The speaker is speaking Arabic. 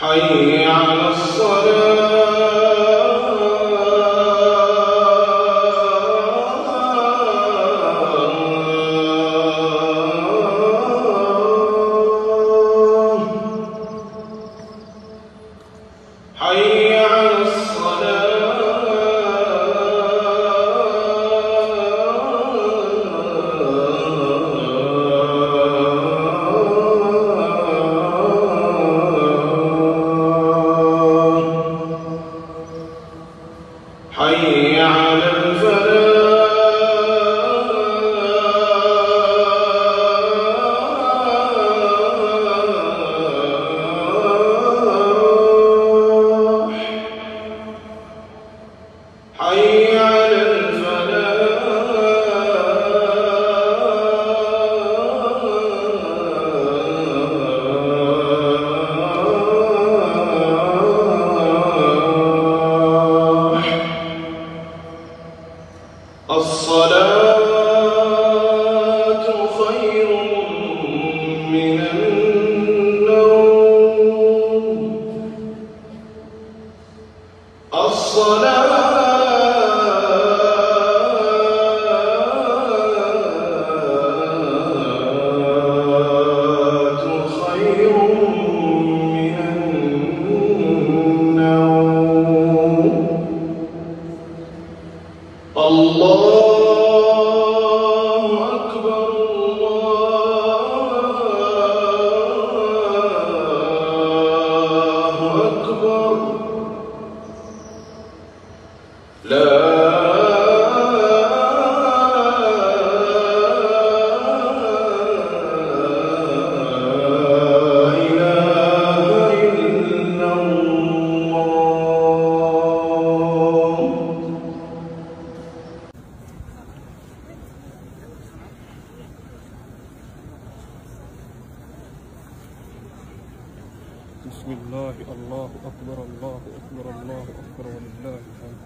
他有一。الصلاة أكبر بسم الله الله أكبر الله أكبر الله أكبر ولله الحمد.